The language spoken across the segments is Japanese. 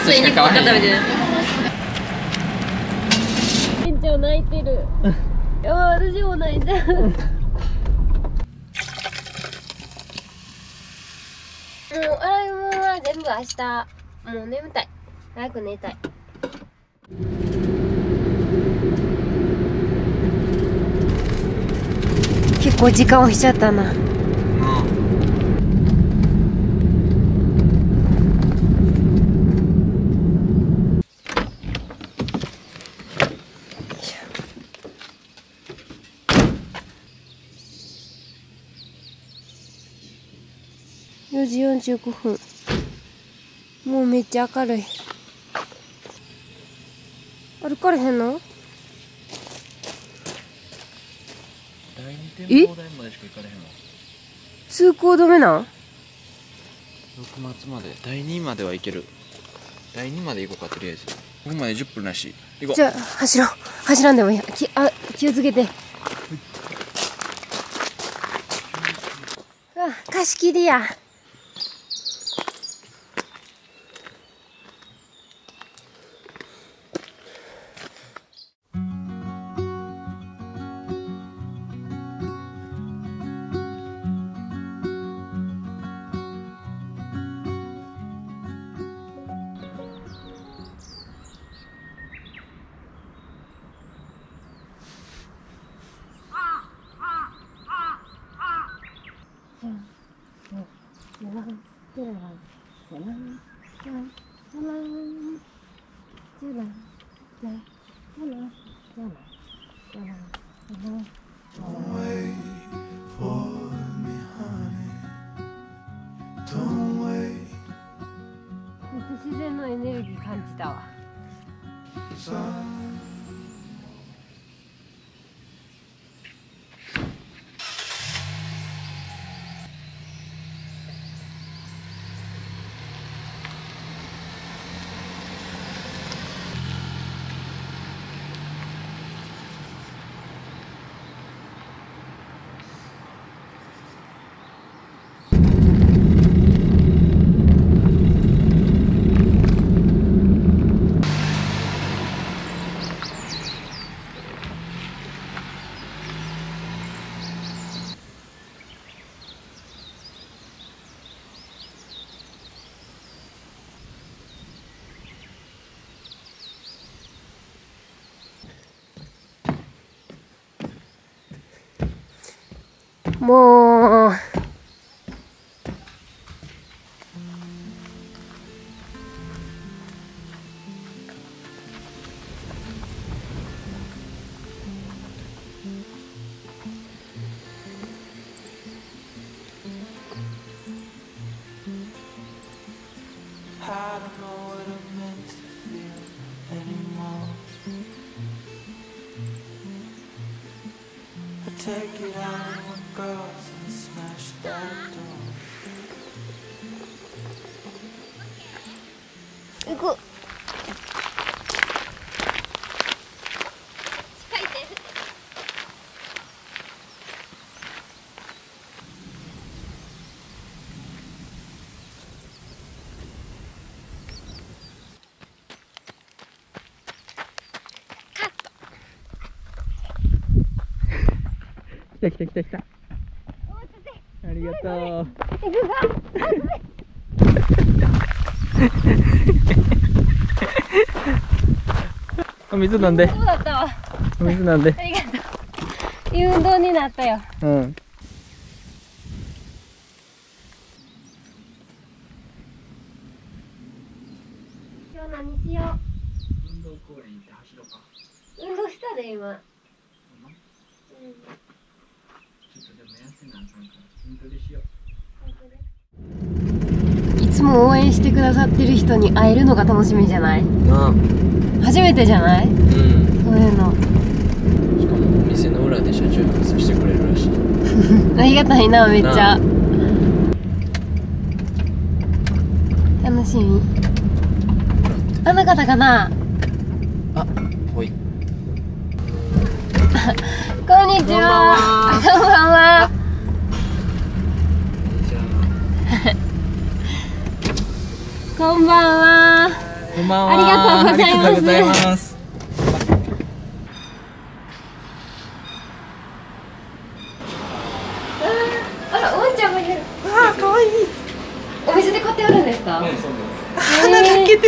安い安い肉ばっか食べてる店長泣いてる。いや私も泣いちゃうもう洗い物は全部明日。もう眠たい。早く寝たい。結構時間をしちゃったな4時45分。もうめっちゃ明るい。歩かれへんの？第二え展望台までしか行かれへんわ通行止めなん？六松まで。第2までは行ける。第2まで行こうかとりあえず。ここまで10分らしい。行こう。じゃあ走ろう。走らんでもいい。きあ気をつけて。うわ貸し切りや来，再来，再来，再来，再来，嗯哼。I don't know what I'm meant to feel anymore. I take it out on my girls. 来た来た来た来た。ありがとう。お 水飲んで。そうだったわ。お水飲んで。ありがとう。いい運動になったよ。うん今日何しよ運動公園行って走ろうかう運動したで今、うん、ちょっとでも痩せなあかんから筋トレしよういつも応援してくださってる人に会えるのが楽しみじゃない？なあ初めてじゃない？うん。そういうの。しかもお店の裏で車中泊させてくれるらしい。ありがたいなめっちゃ。楽しみ。あの方かな？あほい。こんにちは。こんばんは。じゃこんばんは。こんばんは。ありがとうございます。あ、おちゃんもいる。わあ、可愛いお店でってるんですか？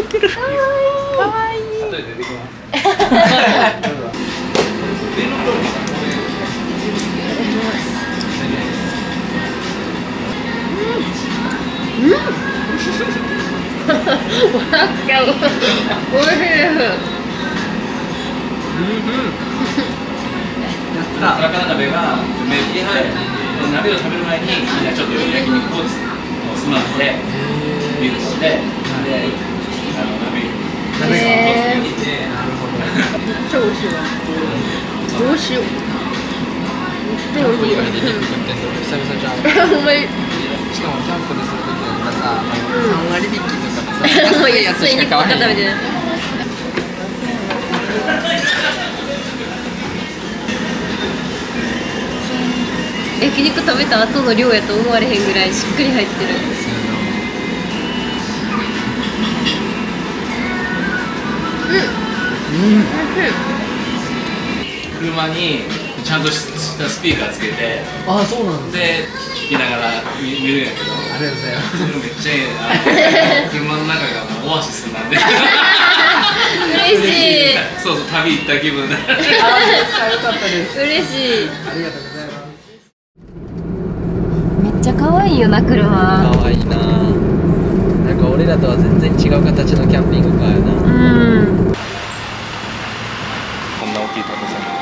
ける。可愛いい。後で出てきます。笑っちゃうおいしいうん。うん、やった鍋が梅入り入る鍋を食べる前にみん。なちょっと焼肉をつまん。でビール飲ん。でであて鍋鍋が落とすてなるほどめっちゃ美味しいわどうしようめっしん。しかもキャンプにするときに今ん、3割引きとかさ、安いやつしか買わへん。焼肉食べた後の量やと思われへんぐらいしっくり入ってる。うん。うん。車にちゃんとしたスピーカーつけてああそうなんで聞きながら見見るんやけど。ありがとうございます。めっちゃいいな。車の中がもうオアシスなんで。嬉しい。そうそう旅行った気分で。ああかったです。嬉しい。ありがとうございます。めっちゃ可愛いよな車。可愛いな。なんか俺らとは全然違う形のキャンピングカーやな。うん。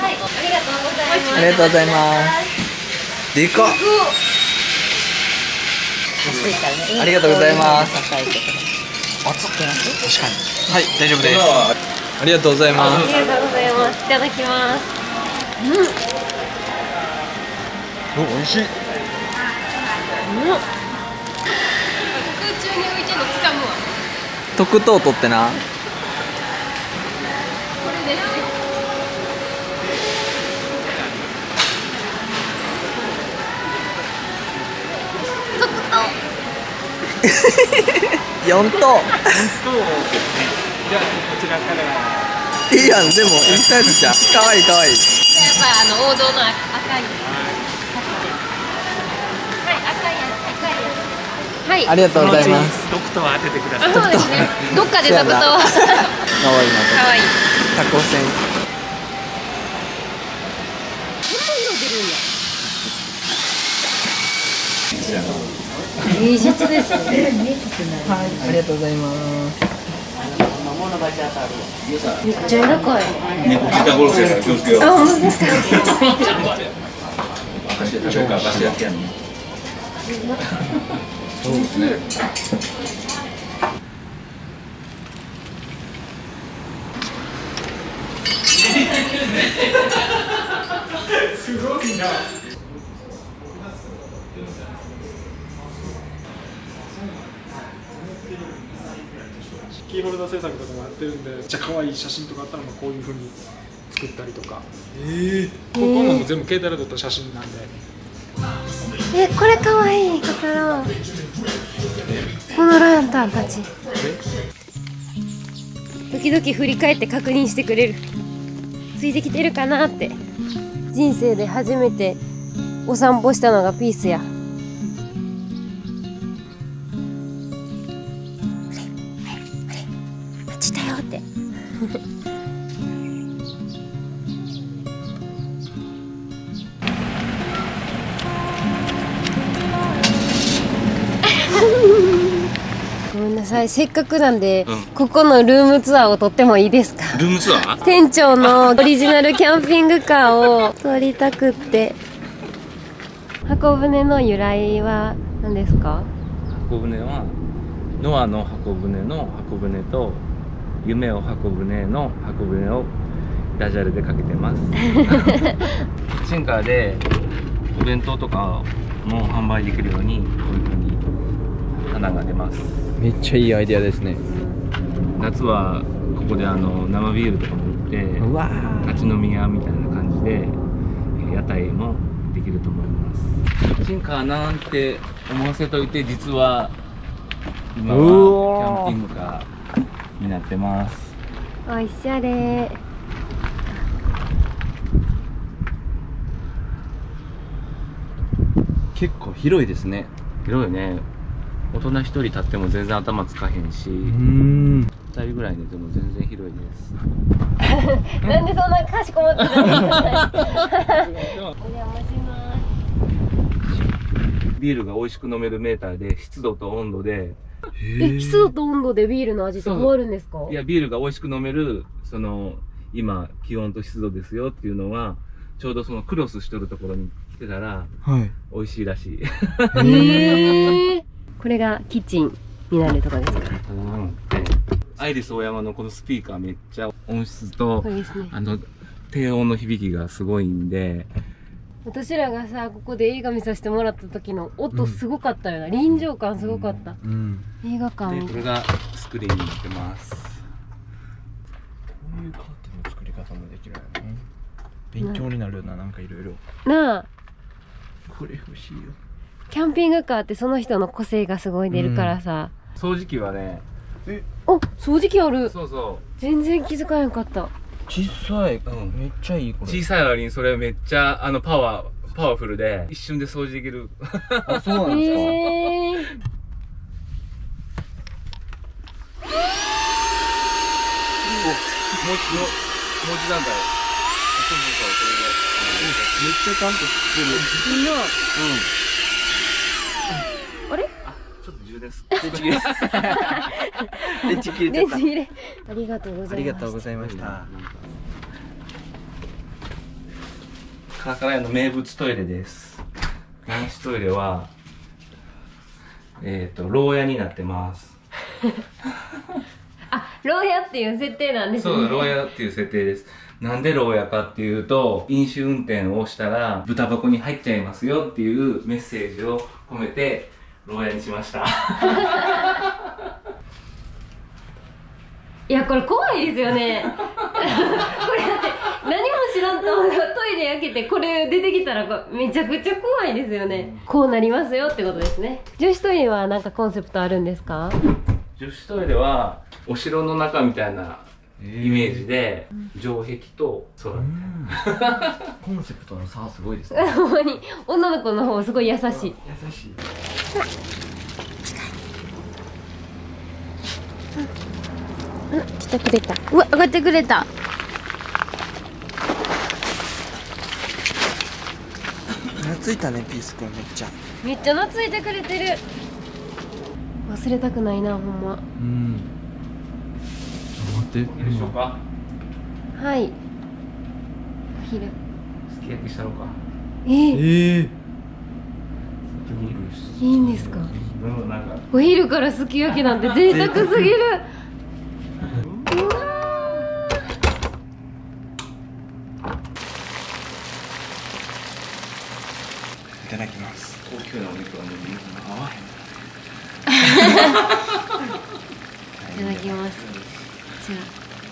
はい、ありがとうございます。ありがとうございます。でか。ありがとうござい。ます。熱っ。確かに。はい、大丈夫です。ありがとうござい。ます。ありがとうござい。ます。い。ただきます。うん。お、美味しい。うん。特等取ってな。4等4等じゃあこちらからいいやんでもいいサイズじゃんかわいいかわいいじゃあやっぱあの王道の赤いはい赤いやつ赤いやつはい、ありがとうございます。ドクトを当ててください。そうですね。どっかでドクトを。可愛いな。可愛い。タコ船。芸術ですよね。はい、ありがとうございます。めっちゃ柔らかい。猫気をつけよう。あ、本当ですか。そうですね。すごいな。キーホルダー制作とかもやってるんでめっちゃ可愛い写真とかあったらこういうふうに作ったりとか。ええー、こんなのも全部携帯で撮った写真なんで。えー、これ可愛いカタロこのランタンたち。時々振り返って確認してくれる。ついてきてるかなって。人生で初めてお散歩したのがピースや。はい、せっかくなんで、うん、ここのルームツアーを撮ってもいいですか？ルームツアー？店長のオリジナルキャンピングカーを撮りたくって。箱舟の由来は何ですか？箱舟はノアの箱舟の箱舟と夢を運ぶねの箱舟をダジャレでかけてます。シンカーでお弁当とかも販売できるようにこういうふうに花が出ます。めっちゃいいアイデアですね。夏はここであの生ビールとかも売ってうわ立ち飲み屋みたいな感じでえー屋台もできると思います。シンカーなんて思わせといて実は今はキャンピングカーになってます。おしゃれ。結構広いですね。広いね大人一人立っても全然頭つかへんしうん。二人ぐらい寝ても全然広いです。なんでそんなかしこまってたの？お邪魔しますビールが美味しく飲めるメーターで湿度と温度でえ湿度と温度でビールの味って変わるんですかいやビールが美味しく飲めるその今気温と湿度ですよっていうのはちょうどそのクロスしとるところに来てたらはい美味しいらしいへえこれがキッチンになるとこですか？うん。アイリスオーヤマのこのスピーカーめっちゃ音質とね。あの低音の響きがすごいんで。私らがさここで映画見させてもらった時の音すごかったよな、臨場感すごかった、うん。映画館。でこれがスクリーンになってます。こういうカーテンの作り方もできるよね。勉強になるよななんかいろいろ。なあ。これ欲しいよキャンピングカーってその人の個性がすごい出るからさ、掃除機はねお掃除機ある。そうそ全然気づかなかった。小さい、うんめっちゃいいこれ。う小さい割にそれめっちゃあのパワーパワフルで一瞬で掃除できる。あそうなんですか、へえもうもうもう一段階そうそうそうめっちゃちゃんとしてる。みんなあれそれ？でちょっと充電す。電池切れ。ちゃった。電池入れ。ありがとうございます。ありがとうございました。カラカラ屋の名物トイレです。男子トイレはえっ、と牢屋になってます。あ牢屋っていう設定なんですね。そう牢屋っていう設定です。なんで牢屋かっていうと飲酒運転をしたら豚箱に入っちゃいますよっていうメッセージを込めて牢屋にしました。いやこれ怖いですよね。これだって何も知らんとトイレ開けてこれ出てきたらめちゃくちゃ怖いですよね、こうなりますよってことですね。女子トイレはなんかコンセプトあるんですか？女子トイレはお城の中みたいなイメージで城壁と空。みたいなコンセプトの差はすごいですね。ほんまに。女の子の方すごい優しい。優しい来てくれた。うわ上がってくれた。懐いたねピース君めっちゃ。めっちゃ懐いてくれてる。忘れたくないなほんま。うん。待って。いいでしょうか？はい。お昼。すき焼きしたろうか？えー、ええいいんですか？お昼からすき焼きなんて 贅沢。すぎる。うわいただきます。高級なお肉はね合わへんーいただきます。じゃあ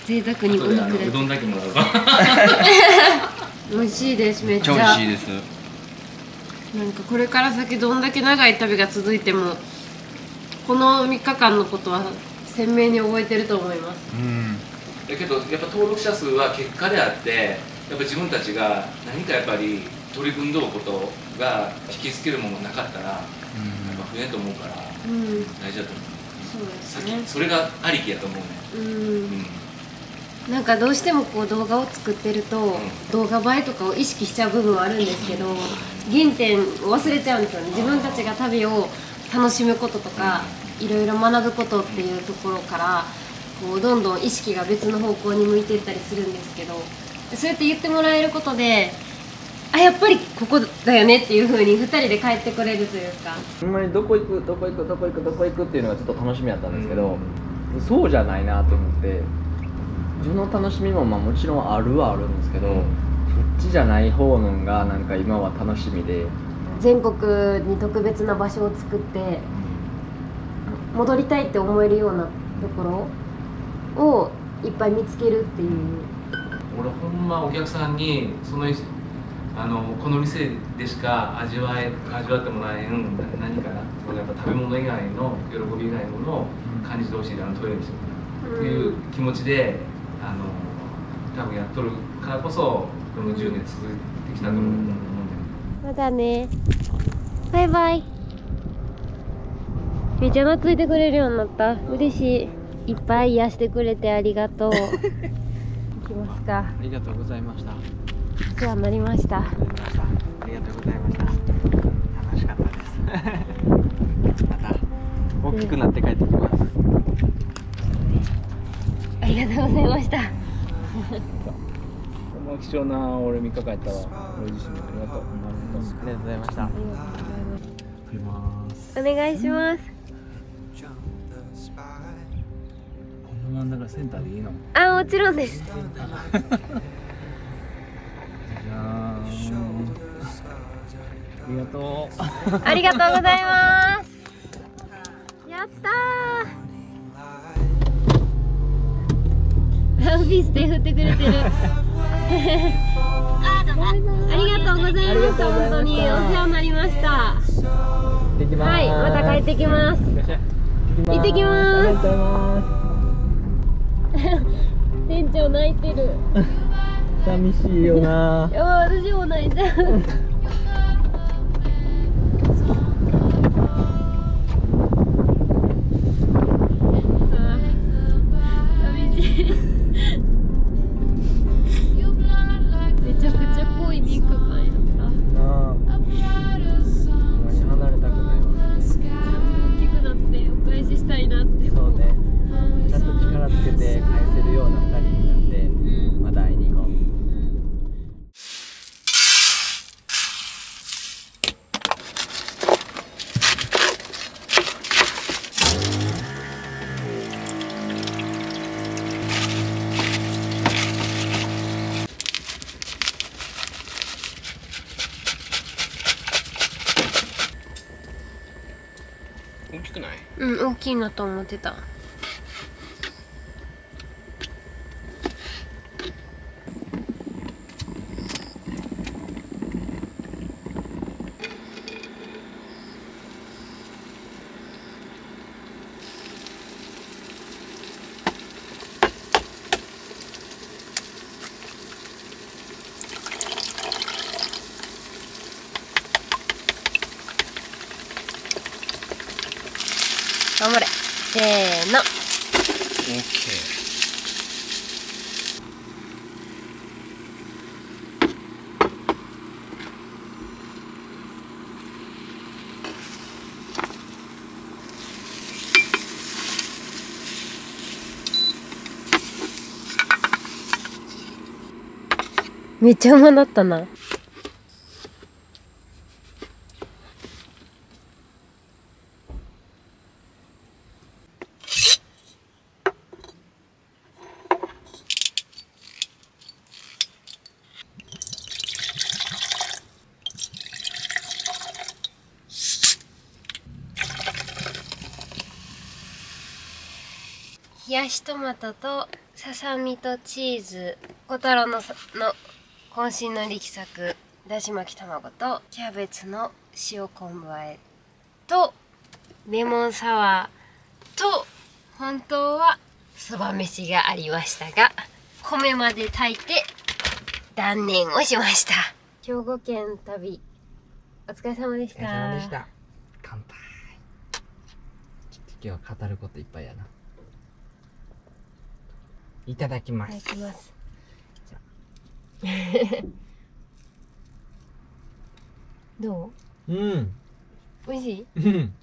贅沢にお肉でうどんだけもらうか。美味しいですめっち超美ゃ味しいですなんかこれから先どんだけ長い旅が続いてもこの3日間のことは鮮明に覚えてると思います。うん。だけどやっぱ登録者数は結果であってやっぱ自分たちが何かやっぱり取り組んどうことが引きつけるものがなかったらやっぱ増えんと思うからうん。大事だと思う。そうですね。きそれがありきやと思うね。うん。うんなんかどうしてもこう動画を作ってると、ん。動画映えとかを意識しちゃう部分はあるんですけど原点を忘れちゃうんですよね。自分たちが旅を楽しむこととかいろいろ学ぶことっていうところからこうどんどん意識が別の方向に向いていったりするんですけどそうやって言ってもらえることであやっぱりここだよねっていう風に2人で帰ってこれるというか。ほんまにどこ行くどこ行くどこ行くどこ行くっていうのがちょっと楽しみやったんですけど、そうじゃないなと思って自分の楽しみもまあもちろんあるはあるんですけど、うん。そっちじゃない方のがなんか今は楽しみで。全国に特別な場所を作って戻りたいって思えるようなところをいっぱい見つけるっていう。俺ほんまお客さんにそのあのこの店でしか味わえ味わってもらえん何かなそのやっぱ食べ物以外の喜び以外のものを感じてほしいあのトイレにしてもらうっていう気持ちであの多分やっとるからこそこの10年続いてきたと思うんだよまだね。バイバイ。めっちゃ懐いてくれるようになった。嬉しい。いっぱい癒してくれてありがとう。行きますか。ありがとうございました。お世話になりました。ありがとうございました。楽しかったです。また大きくなって帰ってきます。ありがとうございました。この貴重な俺3日間やったわ。俺自身もありがとうありがとうございましたお願いします。この真ん中センターでいいの？あもちろんです。ありがとう。ありがとうございます。やったーラブピース手振ってくれてる。ありがとうございました本当にお世話になりました。はいまた帰ってきます。行ってきます。店長泣いてる。寂しいよな。いや私も泣いちゃううん大きいなと思ってた。頑張れ。せーの。OK めっちゃうまだったな。冷やしトマトとささみとチーズ小太郎のさの渾身の力作だし巻き卵とキャベツの塩昆布和えとレモンサワーと本当はそば飯がありましたが米まで炊いて断念をしました。兵庫県旅お疲れ様でした。お疲れ様でした。乾杯今日は語ることいっぱいやないただきまいただすきます。どう？うん。美味しい？うん。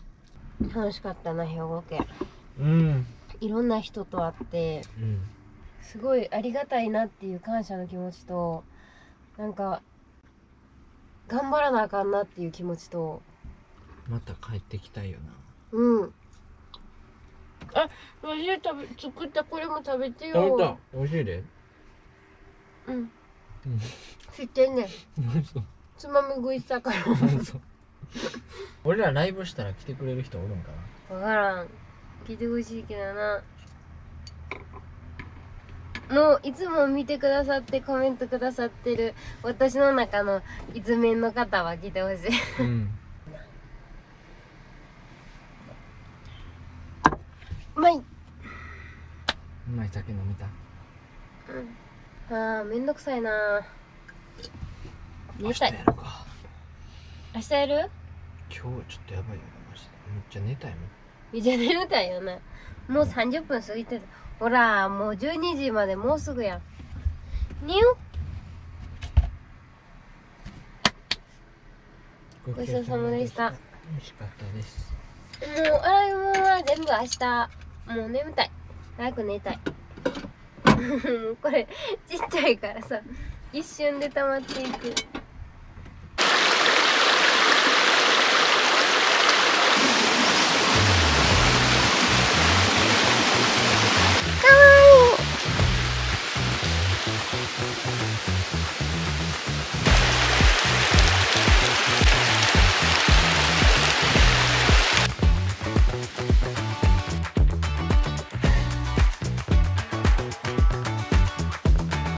楽しかったな兵庫県。うん。いろんな人と会ってうん。すごいありがたいなっていう感謝の気持ちとなんか頑張らなあかんなっていう気持ちと。また帰ってきたいよな。うんわし食べ作ったこれも食べて食べた。よ美味しいで。うん。うん。知ってんねつまみ食いしたから。俺らライブしたら来てくれる人おるんかな。分からん。聞いてほしいけどな。もういつも見てくださってコメントくださってる私の中の一面の方は来てほしい。うんうまいうまい酒飲めたあーめんどくさいな。寝たい。明日やるか。明日やる？今日ちょっとやばいよなマジで。めっちゃ寝たいもん。めっちゃ眠たいよなもう30分過ぎてたほらもう12時までもうすぐやん。にゅごちそうさまでした。美味しかったです。もう洗い物は全部明日。もう眠たい早く寝たい。これちっちゃいからさ一瞬で溜まっていく。